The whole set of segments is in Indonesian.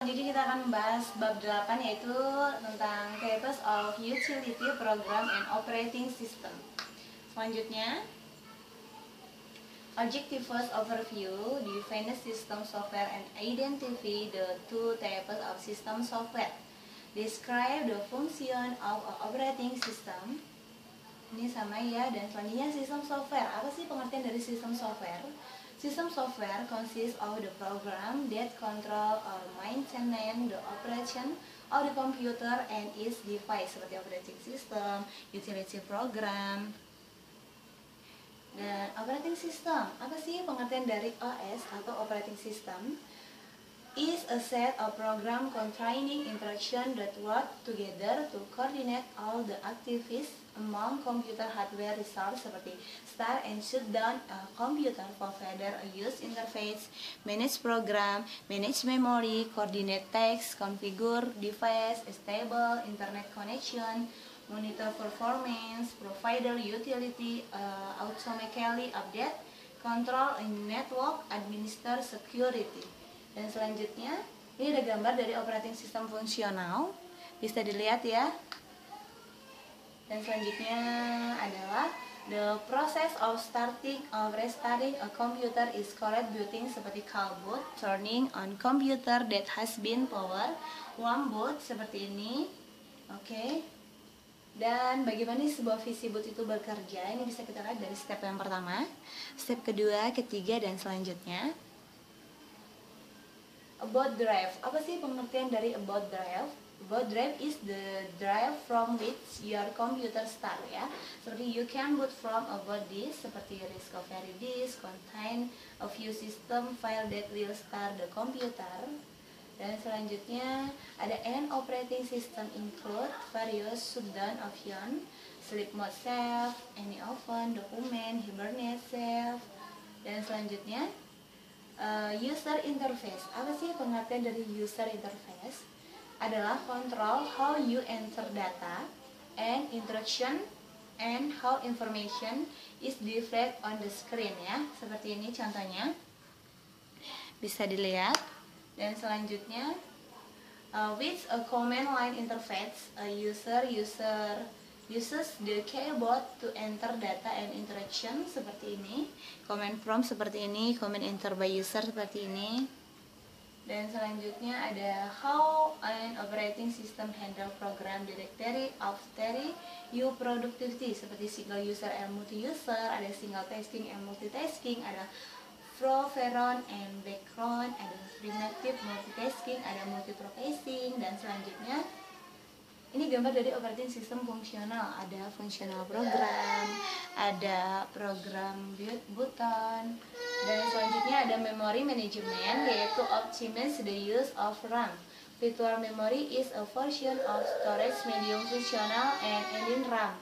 Jadi kita akan membahas bab 8 yaitu tentang types of utility program and operating system. Selanjutnya, objective first overview define system software and identify the two types of system software. Describe the function of operating system. Ini sama ya dan selanjutnya sistem software. Apa sih pengertian dari sistem software? System software consists of the program that control or maintain the operation of the computer and its device seperti operating system, utility program, dan operating system. Apa sih pengertian dari OS atau operating system? Is a set of program containing instructions that work together to coordinate all the activities among computer hardware resources seperti start and shut down a computer, provider a use interface, manage program, manage memory, coordinate text, configure device, stable internet connection, monitor performance, provider utility, uh, automatically update, control in network, administer security. Dan selanjutnya, ini ada gambar dari operating system fungsional. Bisa dilihat ya. Dan selanjutnya adalah the process of starting or restarting a computer is called booting seperti call boot, turning on computer that has been power, warm boot seperti ini. Oke. Okay. Dan bagaimana sebuah visi boot itu bekerja? Ini bisa kita lihat dari step yang pertama, step kedua, ketiga, dan selanjutnya about drive. Apa sih pengertian dari about drive? About drive is the drive from which your computer start ya. Seperti you can boot from about disk seperti discovery disk contain a few system file that will start the computer. Dan selanjutnya ada an operating system include various shutdown option, sleep mode save, any open, document, hibernate save. Dan selanjutnya uh, user interface. Apa sih pengertian dari user interface? Adalah control how you enter data and instruction and how information is displayed on the screen ya. Seperti ini contohnya. Bisa dilihat. Dan selanjutnya uh, with a command line interface, a user user uses the keyboard to enter data and interaction seperti ini? Command prompt seperti ini command enter by user seperti ini. Dan selanjutnya ada how an operating system handle program directory after you productivity seperti single user and multi user ada single tasking and multitasking ada Proveron and background ada primitive multitasking ada multiprocessing dan selanjutnya ini gambar dari operating system fungsional. Ada fungsional program ada program button. Dan selanjutnya ada memory management yaitu optimize the use of RAM. Virtual memory is a version of storage medium fungsional and ending RAM.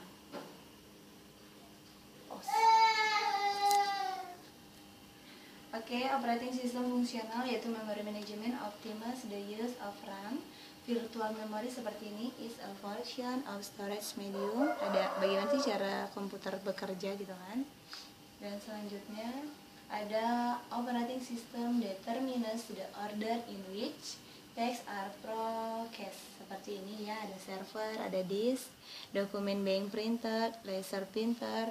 Oke, okay, operating system fungsional yaitu memory management optimize the use of RAM virtual memory seperti ini is a version of storage medium. Ada bagaimana sih cara komputer bekerja gitu kan? Dan selanjutnya ada operating system determines the order in which text are processed. Seperti ini ya ada server ada disk dokumen being printed laser printer.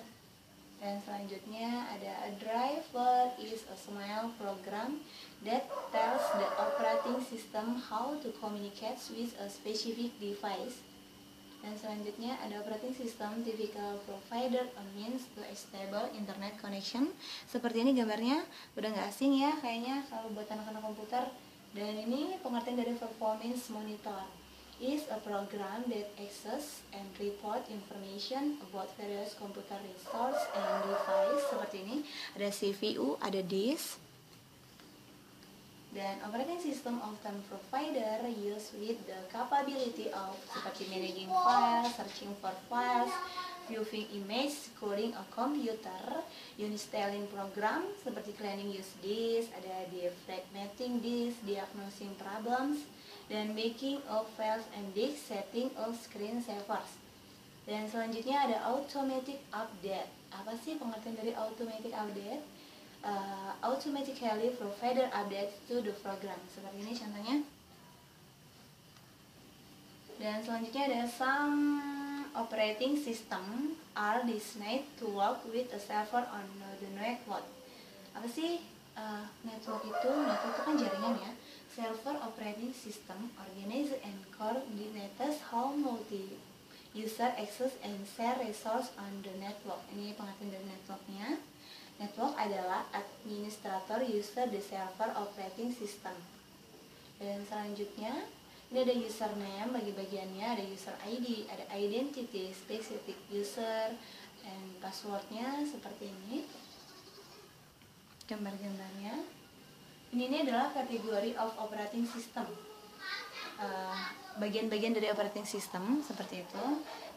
Dan selanjutnya ada a driver is a small program that tells the operating system how to communicate with a specific device. Dan selanjutnya ada operating system typical provider a means to a stable internet connection. Seperti ini gambarnya, udah nggak asing ya kayaknya kalau buat anak-anak komputer. Dan ini pengertian dari performance monitor is a program that access and report information about various computer resource and device. Seperti ini ada CPU, ada disk dan operating system often provider use with the capability of seperti managing files, searching for files, viewing image, coding a computer, installing program seperti cleaning use disk, ada defragmenting disk, diagnosing problems, dan making of files and disk setting of screen savers. Dan selanjutnya ada automatic update. Apa sih pengertian dari automatic update uh, automatically provider update to the program. Seperti ini contohnya. Dan selanjutnya ada some operating system are designed to work with a server on the network. Apa sih uh, network itu? Network itu kan jaringan ya. Server operating system organize and coordinates how multi user access and share resource on the network. Ini pengertian dari networknya network adalah administrator user the server operating system. Dan selanjutnya ini ada username bagi bagiannya ada user ID ada identity specific user and passwordnya seperti ini. Gambar-gambarnya. Ini, ini adalah kategori of operating system. Eh, bagian-bagian uh, dari operating system seperti itu.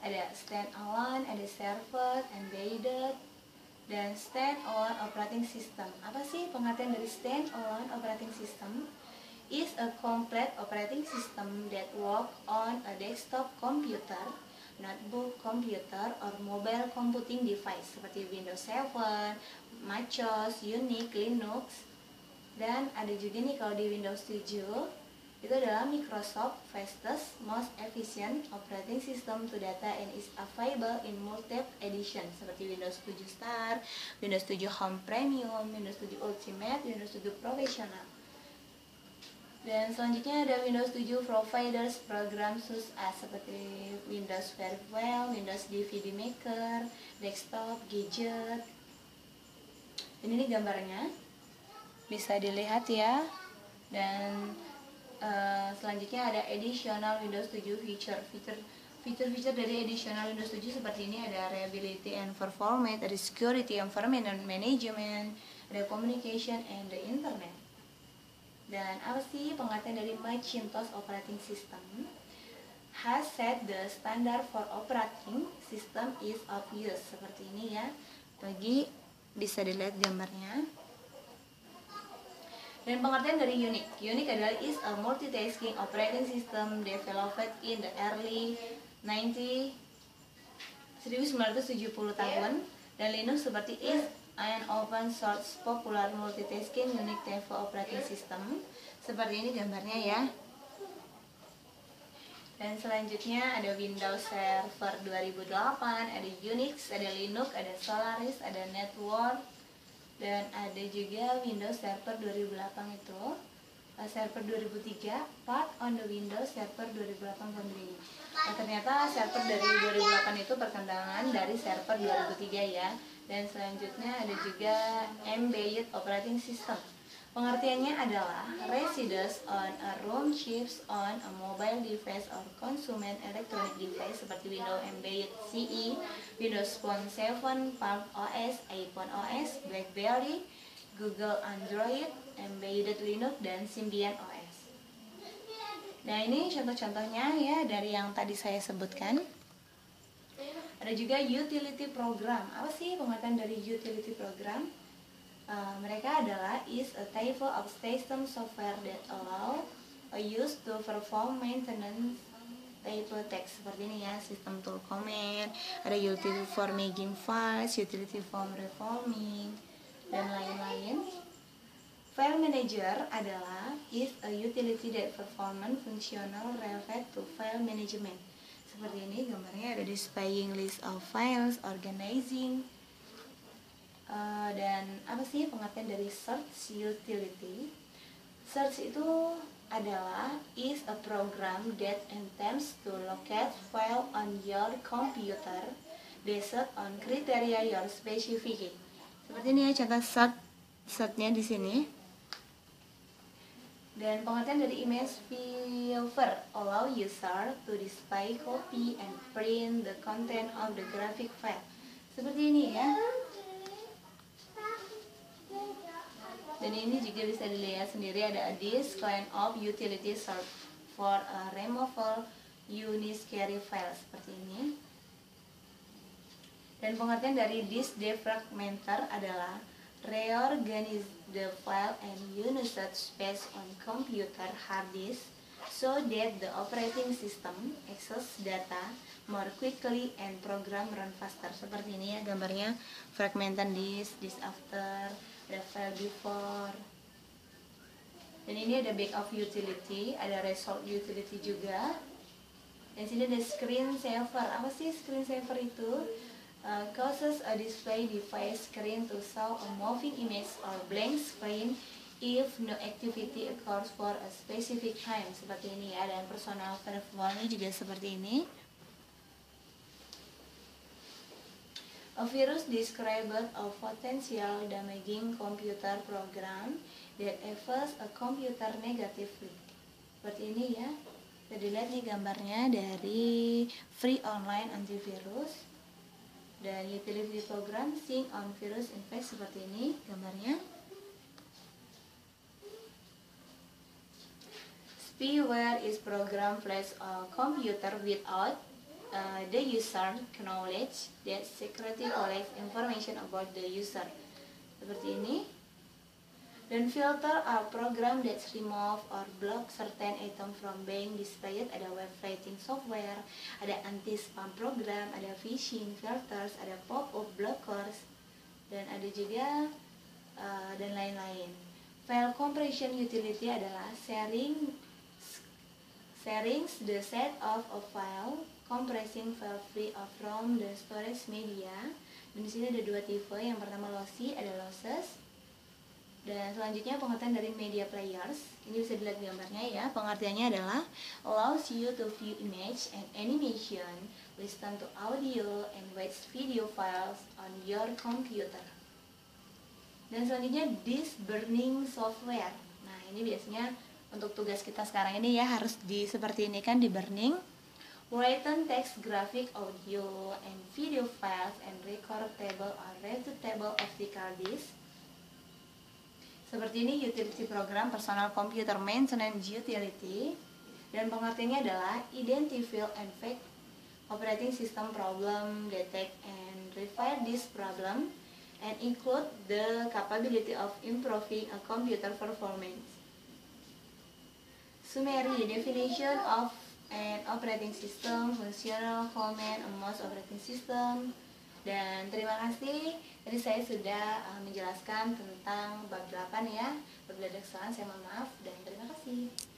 Ada standalone ada server embedded dan standalone operating system. Apa sih pengertian dari standalone operating system? Is a complete operating system that work on a desktop computer notebook computer or mobile computing device seperti Windows 7, MacOS, Unix, Linux. Dan ada juga nih kalau di Windows 7 itu adalah Microsoft fastest most efficient operating system to data and is available in multiple edition. Seperti Windows 7 Star, Windows 7 Home Premium, Windows 7 Ultimate, Windows 7 Professional. Dan selanjutnya ada Windows 7 providers program sus as seperti Windows Firewall, Windows DVD Maker, Desktop, Gadget, ini nih gambarnya. Bisa dilihat ya. Dan uh, selanjutnya ada additional Windows 7 feature feature fitur-fitur dari additional Windows 7 seperti ini ada reliability and performance, ada security environment and management, ada communication and the internet. Dan apa sih pengertian dari Macintosh operating system? Has set the standard for operating system is of use seperti ini ya. Bagi bisa dilihat gambarnya dan pengertian dari Unix Unix adalah is a multitasking operating system developed in the early 90 1970 tahun. Dan Linux seperti is an open source popular multitasking Unix level operating system. Seperti ini gambarnya ya. Dan selanjutnya ada Windows Server 2008, ada Unix, ada Linux, ada Solaris, ada Network, dan ada juga Windows Server 2008 itu uh, Server 2003 Part on the Windows Server 2008 sendiri. Nah, ternyata server dari 2008 itu perkembangan dari server 2003 ya. Dan selanjutnya ada juga Embedded Operating System Pengertiannya adalah resides on a room chips on a mobile device or consumer electronic device seperti Windows Embedded CE, Windows Phone 7, Palm OS, iPhone OS, BlackBerry, Google Android, Embedded Linux, dan Symbian OS. Nah ini contoh-contohnya ya dari yang tadi saya sebutkan. Ada juga utility program. Apa sih pengertian dari utility program? Uh, mereka adalah is a type of system software that allow a use to perform maintenance type text. Seperti ini ya sistem tool command ada utility for making files utility for reforming dan lain-lain. File manager adalah is a utility that performance functional related to file management. Seperti ini gambarnya ada displaying list of files organizing Uh, dan apa sih pengertian dari search utility? Search itu adalah is a program that attempts to locate file on your computer based on criteria your specific. Seperti ini ya contoh search searchnya di sini. Dan pengertian dari image viewer allow user to display, copy, and print the content of the graphic file. Seperti ini ya. Dan ini juga bisa dilihat sendiri ada this kind of utility search for a removal carry file seperti ini. Dan pengertian dari this defragmenter adalah reorganize the file and usage space on computer hard disk so that the operating system access data more quickly and program run faster. Seperti ini ya gambarnya. Fragmented disk, disk after file before dan ini ada backup utility ada result utility juga. Dan sini ada screen saver. Apa sih screen saver itu? Uh, causes a display device screen to show a moving image or blank screen if no activity occurs for a specific time. Seperti ini ya dan personal firewallnya juga seperti ini A virus described a potential damaging computer program that affects a computer negatively. Seperti ini ya. Kita lihat nih gambarnya dari free online antivirus dan utility program sync on virus infect seperti ini gambarnya. Spyware is program place a computer without uh, the user knowledge that security collects information about the user. Seperti ini. Dan filter are program that remove or block certain item from being displayed. Ada web rating software ada anti spam program ada phishing filters ada pop up blockers dan ada juga uh, dan lain-lain. File compression utility adalah sharing sharing the set of a file compressing file free from the storage media. Dan di sini ada dua tipe. Yang pertama lossy ada losses dan selanjutnya pengertian dari media players. Ini bisa dilihat gambarnya ya. Pengertiannya adalah allows you to view image and animation listen to audio and watch video files on your computer. Dan selanjutnya this burning software. Nah ini biasanya untuk tugas kita sekarang ini ya harus di seperti ini kan di burning written text, graphic, audio, and video files and record table or table optical disk. Seperti ini utility program personal computer maintenance utility dan pengertiannya adalah identify and fix operating system problem, detect and repair this problem and include the capability of improving a computer performance. Summary definition of and operating system, functional command, mouse operating system. Dan terima kasih, tadi saya sudah uh, menjelaskan tentang bab 8 ya. Berbeda kesalahan saya mohon maaf dan terima kasih.